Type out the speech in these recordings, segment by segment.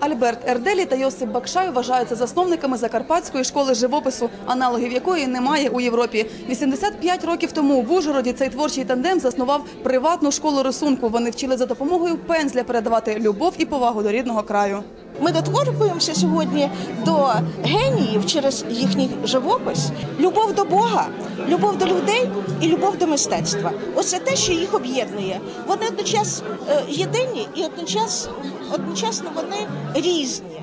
Альберт Ерделі та Йосип Бакшай вважаються засновниками Закарпатської школи живопису, аналогів якої немає у Європі. 85 років тому в Ужгороді цей творчий тандем заснував приватну школу рисунку. Вони вчили за допомогою пензля передавати любов і повагу до рідного краю. Ми дотворюємося сьогодні до геніїв через їхній живопис. Любов до Бога, любов до людей і любов до мистецтва. Оце те, що їх об'єднує. Вони одночас е, єдині і одночас, одночасно вони різні.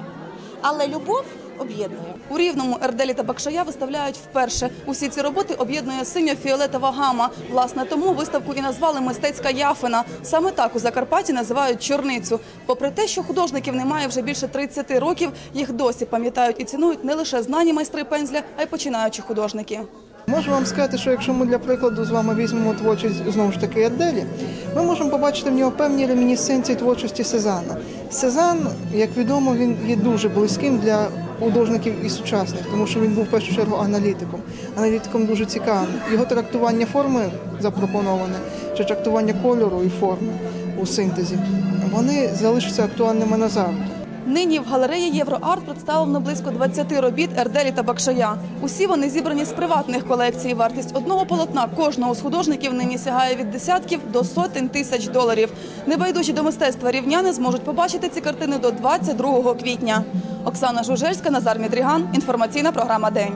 Але любов об'єднує. У рівному Ерделі та Бакшая виставляють вперше. Усі ці роботи об'єднує синьо-фіолетова гама. Власне, тому виставку і назвали мистецька яфина. Саме так у Закарпатті називають чорницю. Попри те, що художників немає вже більше 30 років, їх досі пам'ятають і цінують не лише знані майстри пензля, а й починаючі художники. Можу вам сказати, що якщо ми для прикладу з вами візьмемо творчість знову ж таки Ерделі, ми можемо побачити в нього певні ремінісценції творчості Сезана. Сезан, як відомо, він є дуже близьким для художників і сучасних, тому що він був в першу чергу аналітиком. Аналітиком дуже цікавим. Його трактування форми запропоноване, чи трактування кольору і форми у синтезі, вони залишаться актуальними назавжди. Нині в галереї Євроарт представлено близько 20 робіт Ерделі та Бакшая. Усі вони зібрані з приватних колекцій. Вартість одного полотна кожного з художників нині сягає від десятків до сотень тисяч доларів. Небайдужі до мистецтва рівняни зможуть побачити ці картини до 22 квітня. Оксана Жужельська, Назар Мідріган. Інформаційна програма День.